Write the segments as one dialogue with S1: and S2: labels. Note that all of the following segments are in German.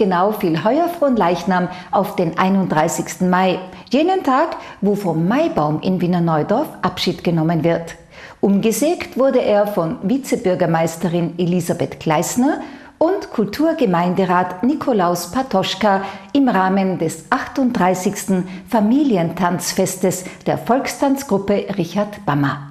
S1: genau fiel heuer Fronleichnam auf den 31. Mai, jenen Tag, wo vom Maibaum in Wiener Neudorf Abschied genommen wird. Umgesägt wurde er von Vizebürgermeisterin Elisabeth Gleisner und Kulturgemeinderat Nikolaus Patoschka im Rahmen des 38. Familientanzfestes der Volkstanzgruppe Richard Bammer.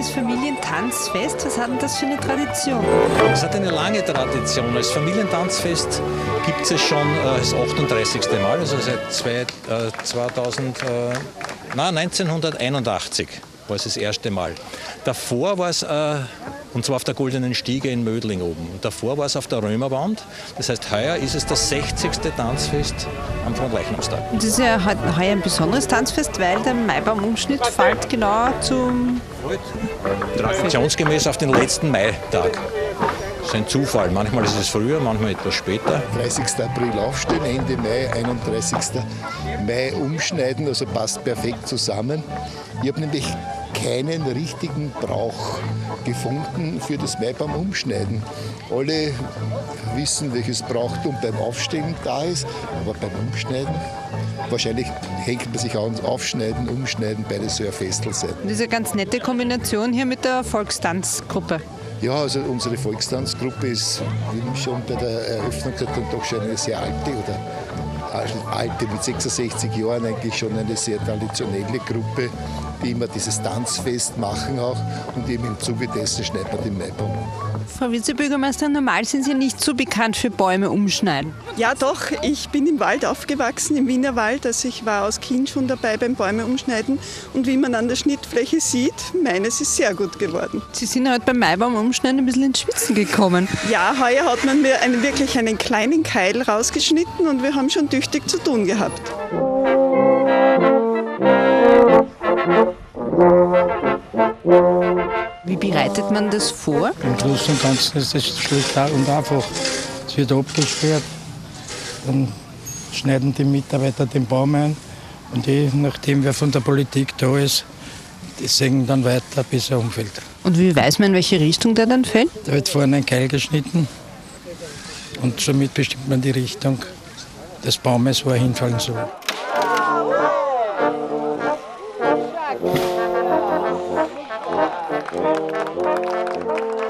S2: Das Familientanzfest, was hat denn das für eine Tradition?
S3: Es hat eine lange Tradition. Als Familientanzfest gibt es schon äh, das 38. Mal, also seit zwei, äh, 2000, äh, na, 1981 war es das erste Mal. Davor war es äh, und zwar auf der Goldenen Stiege in Mödling oben. davor war es auf der Römerwand. Das heißt, heuer ist es das 60. Tanzfest am Fronleichnamstag.
S2: Das ist ja heuer ein besonderes Tanzfest, weil der Maibaumumschnitt fällt genau zum...
S3: Traditionsgemäß auf den letzten Maitag. Das ist ein Zufall. Manchmal ist es früher, manchmal etwas später.
S4: 30. April aufstehen, Ende Mai, 31. Mai umschneiden, also passt perfekt zusammen. Ich habe nämlich keinen richtigen Brauch gefunden für das Maibaum umschneiden. Alle wissen, welches Brauchtum beim Aufstehen da ist, aber beim Umschneiden wahrscheinlich hängt man sich an, aufschneiden, umschneiden, beides so ein Festel sein.
S2: Diese ganz nette Kombination hier mit der Volkstanzgruppe.
S4: Ja, also unsere Volkstanzgruppe ist, wie schon bei der Eröffnung gesagt, dann doch schon eine sehr alte oder alte mit 66 Jahren eigentlich schon eine sehr traditionelle Gruppe, die immer dieses Tanzfest machen auch und eben im Zuge dessen schneidet man den Maibaum.
S2: Frau Vizebürgermeisterin, normal sind Sie nicht so bekannt für Bäume umschneiden.
S5: Ja doch, ich bin im Wald aufgewachsen, im Wienerwald. Also ich war als Kind schon dabei beim Bäume umschneiden und wie man an der Schnittfläche sieht, meines ist sehr gut geworden.
S2: Sie sind heute beim Maibaum umschneiden ein bisschen ins Schwitzen gekommen.
S5: Ja, heuer hat man mir einen, wirklich einen kleinen Keil rausgeschnitten und wir haben schon tüchtig zu tun gehabt.
S2: Bereitet man das vor?
S6: Im Großen und Ganzen ist das schlicht und einfach. Es wird abgesperrt, dann schneiden die Mitarbeiter den Baum ein und je nachdem, wer von der Politik da ist, die sägen dann weiter, bis er umfällt.
S2: Und wie weiß man, in welche Richtung der dann fällt?
S6: Da wird vorne ein Keil geschnitten und somit bestimmt man die Richtung des Baumes, wo er hinfallen soll. Música